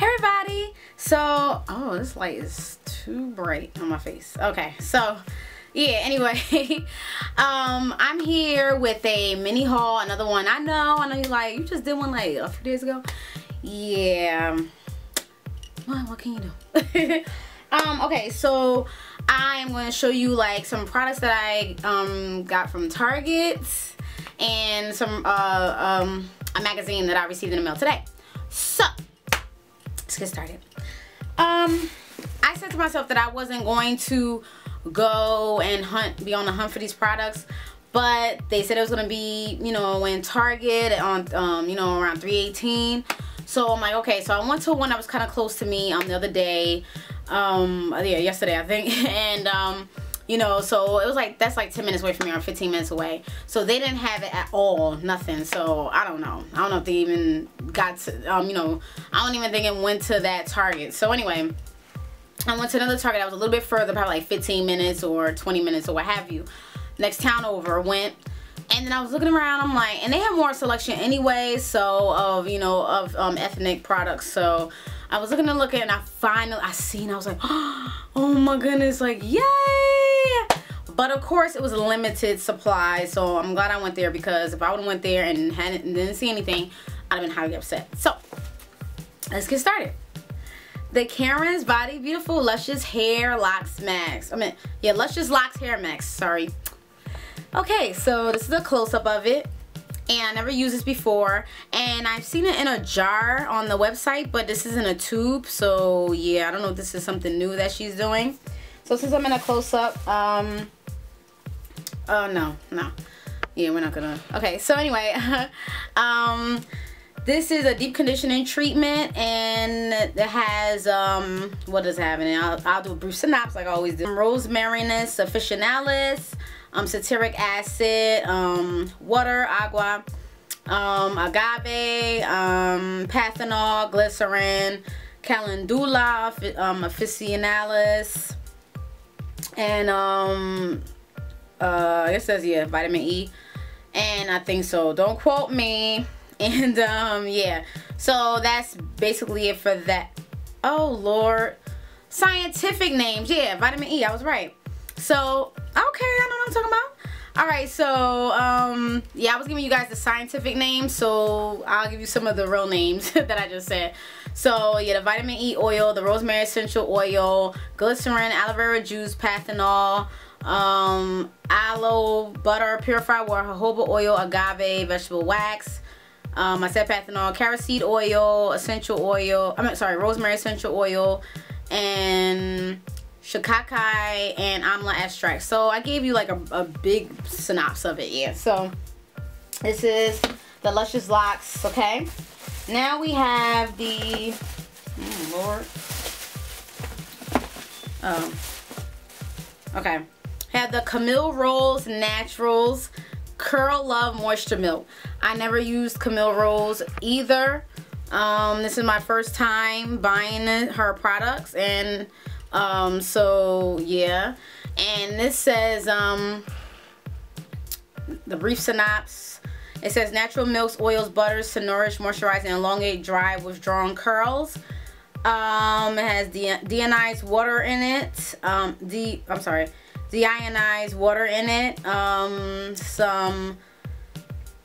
Hey everybody! So, oh, this light is too bright on my face. Okay, so, yeah, anyway, um, I'm here with a mini haul, another one. I know, I know you like, you just did one like a few days ago. Yeah. What, what can you do? um, okay, so I am going to show you like some products that I um, got from Target and some, uh, um, a magazine that I received in the mail today. Let's get started. Um, I said to myself that I wasn't going to go and hunt, be on the hunt for these products, but they said it was gonna be, you know, in Target on, um, you know, around 318. So I'm like, okay. So I went to one that was kind of close to me um the other day, um, yeah, yesterday I think, and um you know so it was like that's like 10 minutes away from me or 15 minutes away. So they didn't have it at all nothing. So i don't know. I don't know if they even got to um you know i don't even think it went to that target. So anyway i went to another target I was a little bit further probably like 15 minutes or 20 minutes or what have you. Next town over went and then I was looking around I'm like and they have more selection anyway so of you know of um, ethnic products. So I was looking to look at and I finally I seen I was like oh my goodness like yay but of course it was a limited supply so I'm glad I went there because if I would have went there and hadn't and didn't see anything I'd have been highly upset. So let's get started. The Karen's Body Beautiful Luscious Hair Locks Max. I mean yeah Luscious Locks Hair Max sorry. Okay so this is a close-up of it and I never used this before and I've seen it in a jar on the website but this is in a tube so yeah I don't know if this is something new that she's doing. So since I'm in a close-up um oh no no. Yeah we're not gonna okay so anyway um this is a deep conditioning treatment and it has um what in it? I'll, I'll do a brief synopsis like I always do. Rosmarinus officinalis um, citric acid, um, water, agua, um, agave, um, panthenol, glycerin, calendula, um, officinalis, and um, uh, it says yeah, vitamin E, and I think so. Don't quote me. And um, yeah, so that's basically it for that. Oh Lord, scientific names. Yeah, vitamin E. I was right. So Okay, I know what I'm talking about. Alright, so, um, yeah, I was giving you guys the scientific names, so I'll give you some of the real names that I just said. So, yeah, the vitamin E oil, the rosemary essential oil, glycerin, aloe vera juice, panthenol, um, aloe, butter, purified water, jojoba oil, agave, vegetable wax, um, I said panthenol, oil, essential oil, I mean, sorry, rosemary essential oil, and shiitake and amla extract. So i gave you like a, a big synopsis of it yeah. So this is the luscious locks okay? Now we have the oh lord. Oh okay have the camille rose naturals curl love moisture milk i never used camille rose either um this is my first time buying her products and um, so yeah. And this says, um, the brief synopsis. It says natural milks, oils, butters to nourish, moisturize, and elongate dry withdrawn curls. Um, it has de deionized water in it. Um, de I'm sorry, deionized water in it. Um, some.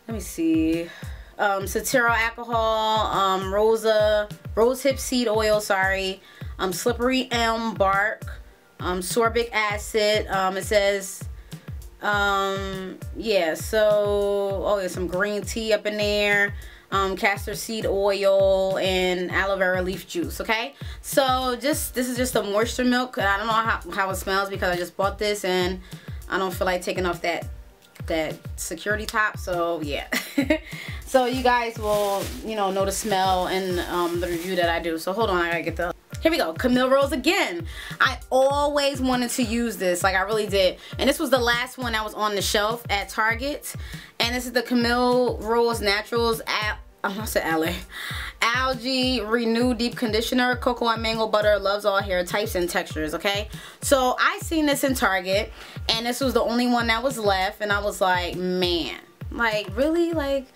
Let me see. Um, cetyl alcohol. Um, rosa rose hip seed oil. Sorry um, slippery elm bark, um, sorbic acid. Um, it says, um, yeah, so, oh, there's some green tea up in there. Um, castor seed oil and aloe vera leaf juice okay? So just this is just a moisture milk. I don't know how, how it smells because I just bought this and I don't feel like taking off that that security top so yeah. So you guys will you know know the smell and um, the review that I do. So hold on I gotta get the here we go, Camille Rose again. I always wanted to use this, like I really did. And this was the last one that was on the shelf at Target. And this is the Camille Rose Naturals at I'm not say LA. Algae Renew Deep Conditioner, Cocoa and Mango Butter, loves all hair types and textures, okay? So I seen this in Target, and this was the only one that was left, and I was like, man, like, really? Like,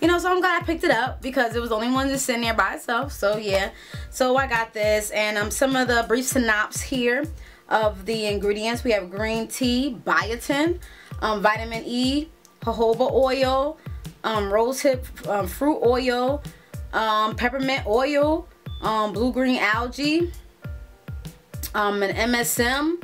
you know, so I'm glad I picked it up because it was the only one that's sitting there by itself. So yeah, so I got this and um, some of the brief synopsis here of the ingredients. We have green tea, biotin, um, vitamin E, jojoba oil, um, rosehip um, fruit oil, um, peppermint oil, um, blue-green algae, um, an MSM,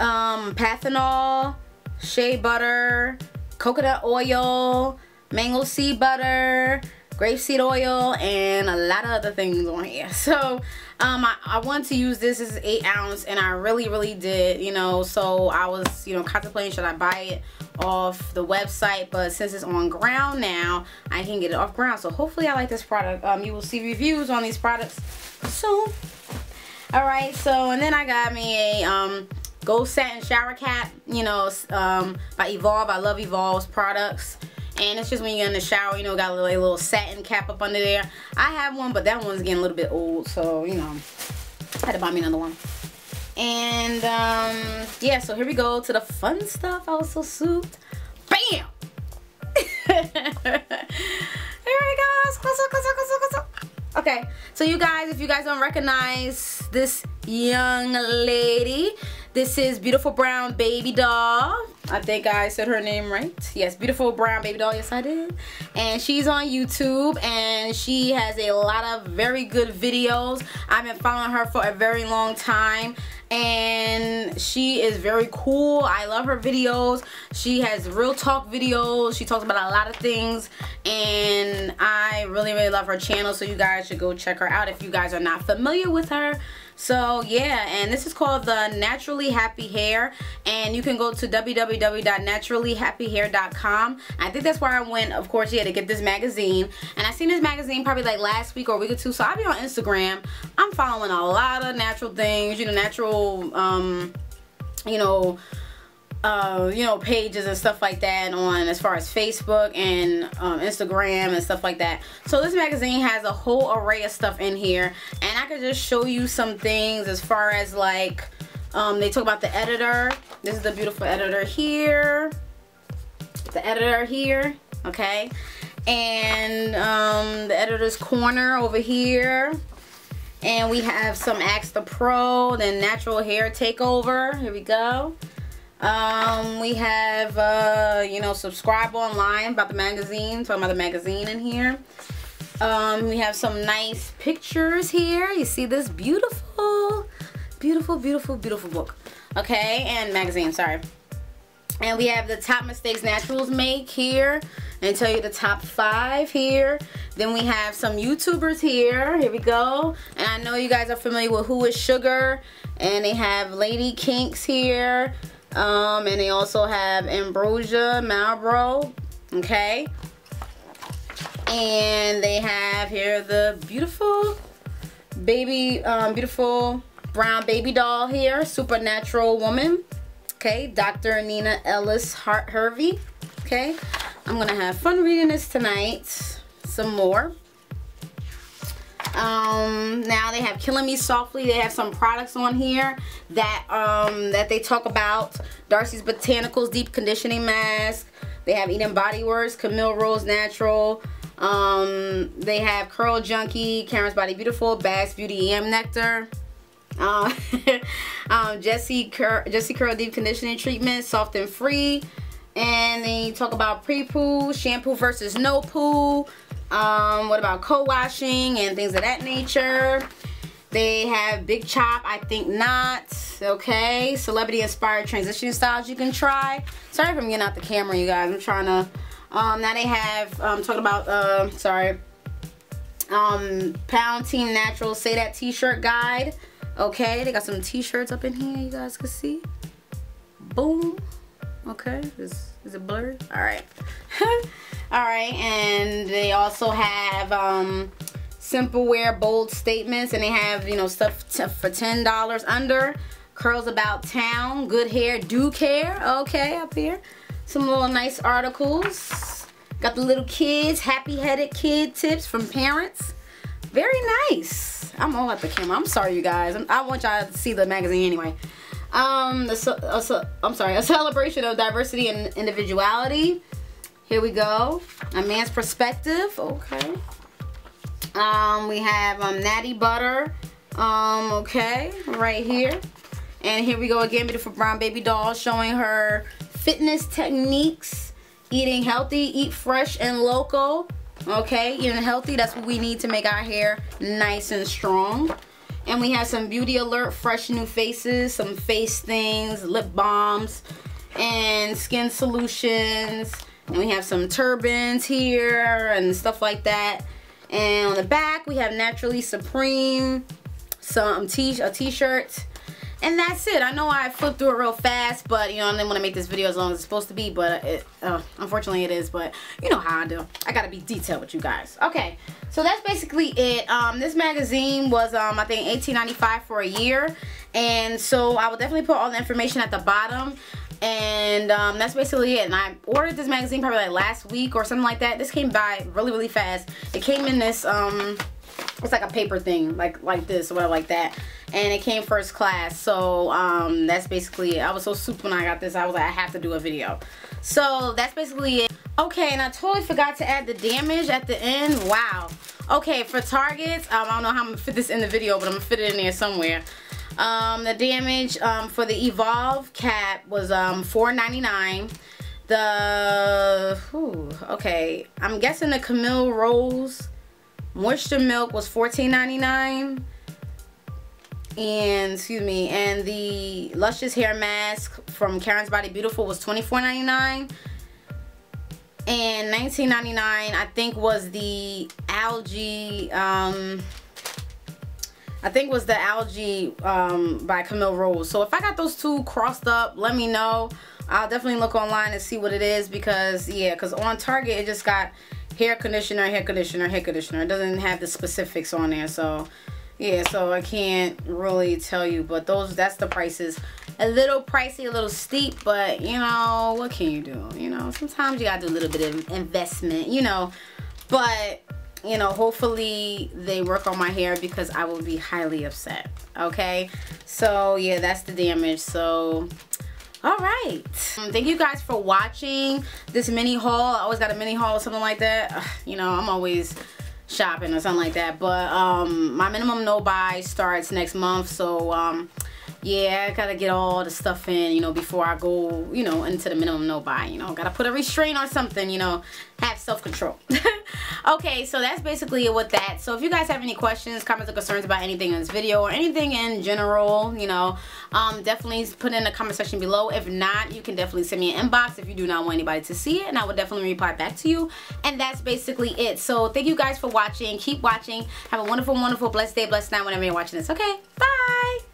um, panthenol, shea butter, coconut oil, mango seed butter, grapeseed oil, and a lot of other things on here. So um, I, I wanted to use this. As 8 ounce and I really, really did, you know, so I was, you know, contemplating should I buy it off the website but since it's on ground now I can get it off ground. So hopefully I like this product. Um, you will see reviews on these products soon. Alright so and then I got me a um, gold satin shower cap you know um, by Evolve. I love Evolve's products and it's just when you're in the shower you know got a little, a little satin cap up under there I have one but that one's getting a little bit old so you know I had to buy me another one and um, yeah, so here we go to the fun stuff. I was so souped. Bam! here it goes. Close up, close up, close up, close up. Okay, so you guys, if you guys don't recognize this young lady, this is Beautiful Brown Baby Doll. I think I said her name right. Yes, Beautiful Brown Baby Doll. Yes, I did. And she's on YouTube and she has a lot of very good videos. I've been following her for a very long time and she is very cool I love her videos she has real talk videos she talks about a lot of things and I really really love her channel so you guys should go check her out if you guys are not familiar with her so yeah, and this is called the Naturally Happy Hair. And you can go to www.naturallyhappyhair.com. I think that's where I went, of course, yeah, to get this magazine. And I seen this magazine probably like last week or week or two. So I'll be on Instagram. I'm following a lot of natural things, you know, natural, um, you know, uh, you know, pages and stuff like that on as far as Facebook and um, Instagram and stuff like that. So this magazine has a whole array of stuff in here and I could just show you some things as far as like, um, they talk about the editor. This is the beautiful editor here. The editor here, okay? And um, the editor's corner over here. And we have some Ask the Pro, then Natural Hair Takeover. Here we go. Um, we have, uh, you know, subscribe online about the magazine. Talking about the magazine in here. Um, we have some nice pictures here. You see this beautiful, beautiful, beautiful, beautiful book. Okay, and magazine, sorry. And we have the top mistakes naturals make here. And tell you the top five here. Then we have some YouTubers here. Here we go. And I know you guys are familiar with Who is Sugar. And they have Lady Kinks here. Um, and they also have Ambrosia Malbrough. Okay. And they have here the beautiful baby, um, beautiful brown baby doll here. Supernatural woman. Okay. Dr. Nina Ellis Hart Hervey. Okay. I'm to have fun reading this tonight. Some more. Um, now they have Killing Me Softly. They have some products on here that um, that they talk about. Darcy's Botanicals Deep Conditioning Mask. They have Eden Body Works, Camille Rose Natural. Um, they have Curl Junkie, Karen's Body Beautiful, Bags Beauty Am Nectar. Uh, um, Jesse, Cur Jesse Curl Deep Conditioning Treatment, Soft and Free. And they talk about pre-poo, shampoo versus no poo. Um, what about co-washing and things of that nature? They have Big Chop, I think not. Okay, celebrity inspired transition styles you can try. Sorry if I'm getting out the camera, you guys. I'm trying to. Um, now they have um, talking about. Uh, sorry. Um, Pound Team Natural Say That T-shirt guide. Okay, they got some T-shirts up in here. You guys can see. Boom. Okay, is is it blurry? All right. All right, and they also have um, simple wear bold statements, and they have you know stuff for ten dollars under. Curls about town, good hair, do care. Okay, up here, some little nice articles. Got the little kids, happy-headed kid tips from parents. Very nice. I'm all at the camera. I'm sorry, you guys. I want y'all to see the magazine anyway. Um, the, uh, I'm sorry, a celebration of diversity and individuality Here we go. A man's perspective. Okay. Um, we have um, Natty Butter. Um, okay, right here. And here we go again, beautiful brown baby doll showing her fitness techniques. Eating healthy, eat fresh and local. Okay, eating healthy, that's what we need to make our hair nice and strong. And we have some Beauty Alert Fresh New Faces, some face things, lip balms, and skin solutions. And we have some turbans here and stuff like that. And on the back, we have Naturally Supreme, some t a t-shirt, and that's it. I know I flipped through it real fast, but you know, I didn't want to make this video as long as it's supposed to be, but it, uh, unfortunately it is, but you know how I do. I gotta be detailed with you guys. Okay, so that's basically it. Um, this magazine was, um, I think, $18.95 for a year, and so I will definitely put all the information at the bottom and um, that's basically it and I ordered this magazine probably like last week or something like that this came by really really fast it came in this um it's like a paper thing like like this or whatever like that and it came first class. So um that's basically it. I was so super when I got this. I was like I have to do a video. So that's basically it. Okay and I totally forgot to add the damage at the end. Wow. Okay for targets um, I don't know how I'm gonna fit this in the video but I'm gonna fit it in there somewhere. Um, the damage um, for the Evolve cap was um, $4.99 the whew, okay. I'm guessing the Camille Rose Moisture Milk was $14.99. And, excuse me, and the Luscious Hair Mask from Karen's Body Beautiful was $24.99. And $19.99, I think, was the Algae, um, I think was the Algae um, by Camille Rose. So if I got those two crossed up, let me know. I'll definitely look online and see what it is because, yeah, because on Target it just got hair conditioner, hair conditioner, hair conditioner. It doesn't have the specifics on there. So, yeah, so I can't really tell you. But those, that's the prices. A little pricey, a little steep, but, you know, what can you do? You know, sometimes you got to do a little bit of investment, you know. But, you know, hopefully they work on my hair because I will be highly upset. Okay? So, yeah, that's the damage. So, all right um, thank you guys for watching this mini haul i always got a mini haul or something like that you know i'm always shopping or something like that. But um my minimum no buy starts next month. So um yeah, I gotta get all the stuff in, you know, before I go, you know, into the minimum no buy, you know, gotta put a restraint on something, you know, have self-control. okay, so that's basically it with that. So if you guys have any questions, comments, or concerns about anything in this video or anything in general, you know, um, definitely put in the comment section below. If not, you can definitely send me an inbox if you do not want anybody to see it, and I will definitely reply back to you. And that's basically it. So thank you guys for watching. Keep watching. Have a wonderful, wonderful, blessed day, blessed night whenever you're watching this. Okay, bye.